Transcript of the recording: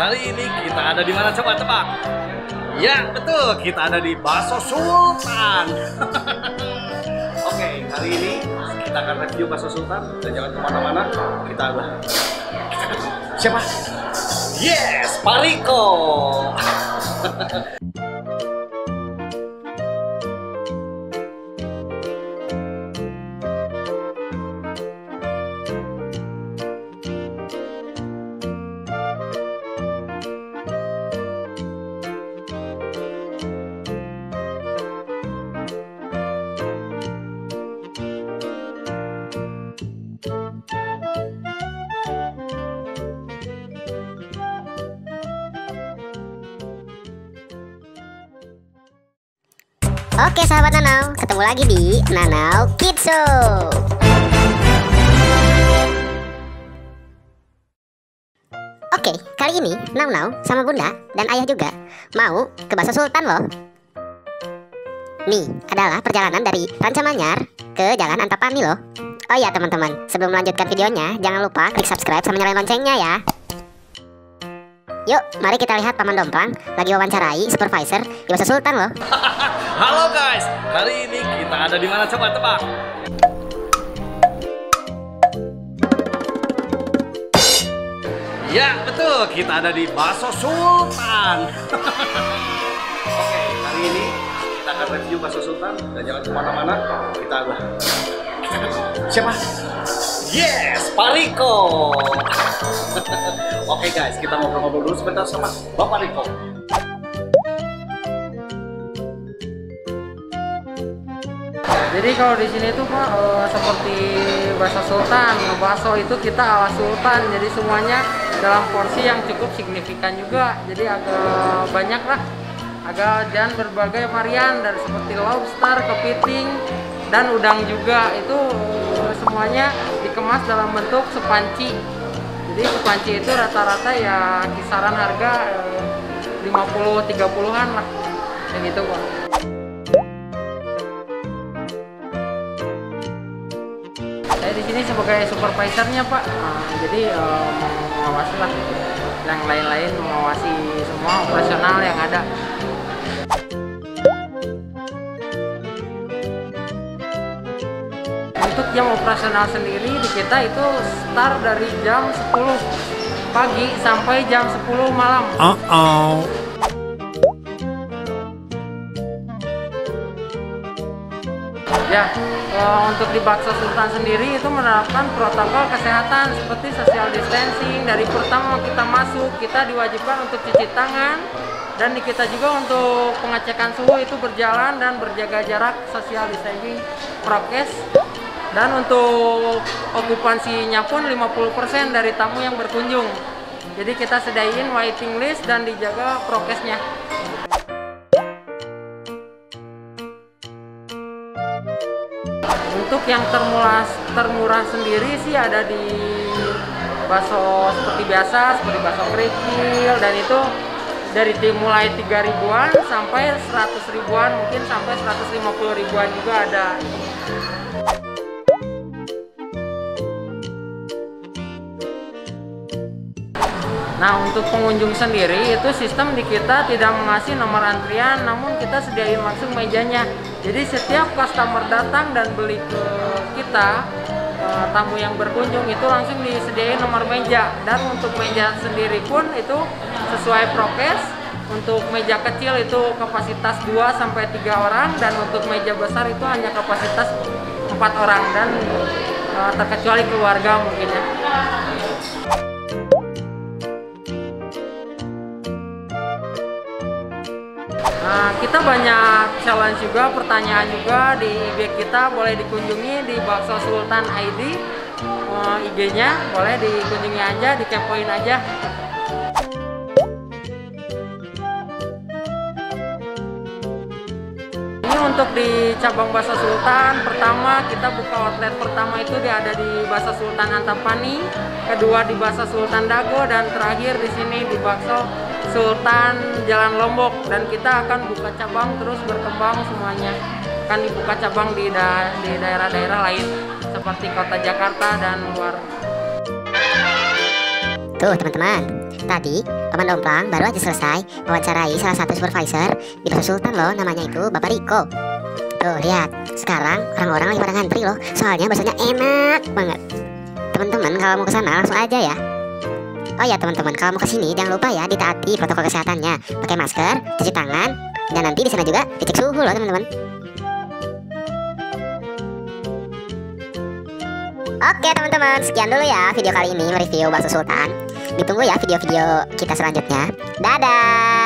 kali ini kita ada di mana coba tebak? Ya, betul, kita ada di Bakso Sultan. Oke, kali ini kita akan review Bakso Sultan dan jangan ke mana-mana. Kita ada siapa? Yes, Pariko. Oke sahabat Nanau, ketemu lagi di Nanau Kids Show. Oke, kali ini Nau sama Bunda dan Ayah juga mau ke Bakso Sultan loh. Nih adalah perjalanan dari Ranca Manyar ke Jalan Antapani loh. Oh iya teman-teman, sebelum melanjutkan videonya, jangan lupa klik subscribe sama nyalain loncengnya ya. Yuk, mari kita lihat Paman Domplang lagi wawancarai supervisor di Bakso Sultan loh. Halo guys, kali ini kita ada di mana coba tebak? Ya betul, kita ada di Bakso Sultan. Oke, kali ini kita akan review Bakso Sultan dan jangan ke mana-mana. Kita ada siapa? Yes, Pariko. Oke guys, kita ngobrol-ngobrol dulu sebentar sama Bapak Riko. Jadi kalau di sini tuh Pak eh, seperti bakso sultan, bakso itu kita ala sultan. Jadi semuanya dalam porsi yang cukup signifikan juga. Jadi agak banyak lah. Agak dan berbagai varian dari seperti lobster, kepiting dan udang juga itu eh, semuanya dikemas dalam bentuk sepanci. Jadi sepanci itu rata-rata ya kisaran harga eh, 50 30-an lah. Kayak gitu, Pak. Di sini sebagai supervisornya pak. Nah, jadi eh, mengawasi lah. Yang lain-lain mengawasi semua operasional yang ada. Untuk jam operasional sendiri di kita itu start dari jam 10 pagi sampai jam 10 malam. Uh-oh. Ya, eh, untuk di Bakso Sultan sendiri itu menerapkan protokol kesehatan seperti social distancing. Dari pertama kita masuk, kita diwajibkan untuk cuci tangan dan di kita juga untuk pengecekan suhu itu berjalan dan berjaga jarak social distancing prokes. Dan untuk okupansinya pun 50% dari tamu yang berkunjung. Jadi kita sediain waiting list dan dijaga prokesnya. Untuk yang termurah termurah sendiri sih ada di bakso seperti biasa, seperti bakso kerikil dan itu dari dimulai 3 ribuan sampai 100 ribuan, mungkin sampai 150 ribuan juga ada. Nah untuk pengunjung sendiri itu sistem di kita tidak mengasih nomor antrian namun kita sediain langsung mejanya. Jadi setiap customer datang dan beli ke kita eh, tamu yang berkunjung itu langsung disediain nomor meja. Dan untuk meja sendiri pun itu sesuai prokes. Untuk meja kecil itu kapasitas 2 sampai 3 orang dan untuk meja besar itu hanya kapasitas 4 orang. Dan eh, terkecuali keluarga mungkin ya. Kita banyak challenge juga, pertanyaan juga di IG kita boleh dikunjungi di Bakso Sultan ID eh, IG-nya boleh dikunjungi aja, dikepoin aja. Ini untuk di cabang Bakso Sultan, pertama kita buka outlet pertama itu dia ada di Bakso Sultan Antapani, kedua di Bakso Sultan Dago dan terakhir di sini di Bakso Sultan Jalan Lombok dan kita akan buka cabang terus berkembang semuanya. Akan dibuka cabang di da- di daerah-daerah lain seperti kota Jakarta dan luar. Tuh teman-teman, Tadi, Paman Domplang baru aja selesai mewawancarai salah satu supervisor di Sultan loh, namanya itu Bapak Riko. Tuh, lihat. Sekarang orang-orang lagi pada ngantri loh, soalnya baksonya enak banget. Teman-teman, kalau mau ke sana langsung aja ya. Oh ya teman-teman, kalau mau ke sini jangan lupa ya ditaati protokol kesehatannya. Pakai masker, cuci tangan, dan nanti di sana juga dicek suhu loh teman-teman. Oke teman-teman, sekian dulu ya video kali ini mereview bakso sultan. Ditunggu ya video-video kita selanjutnya. Dadah!